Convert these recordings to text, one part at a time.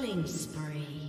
Killing spree.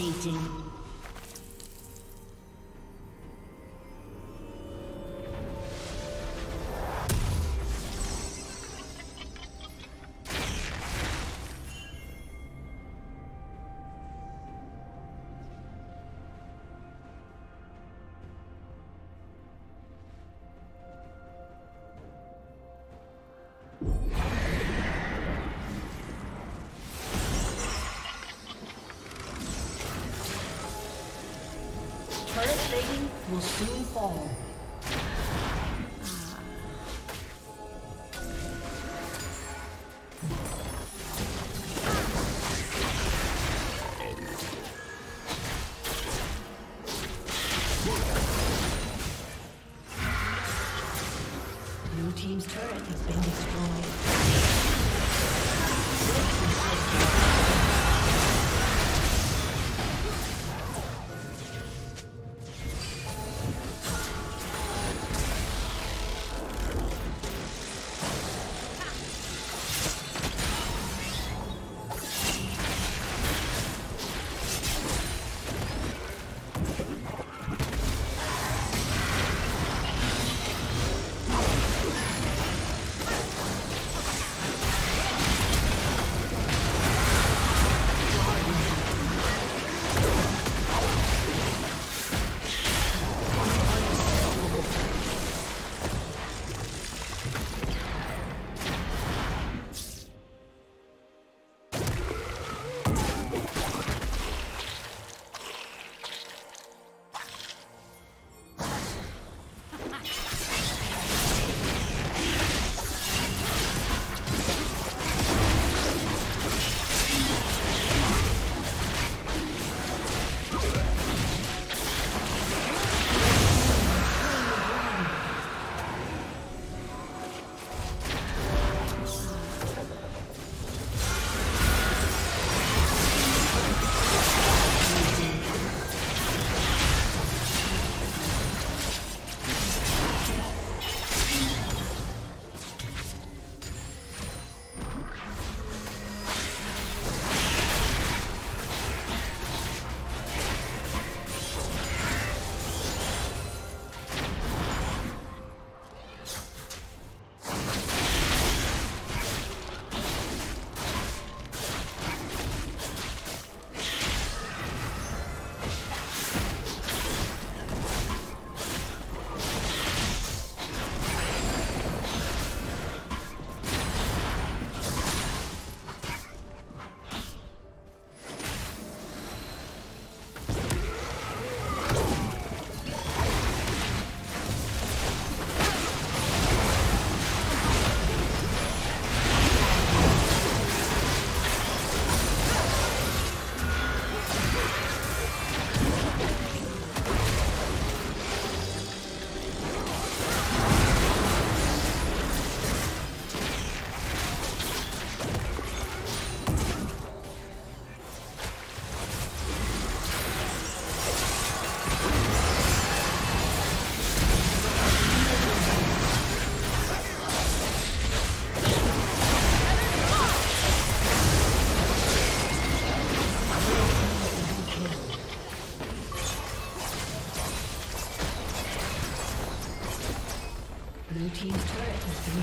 Dominating. Will soon fall.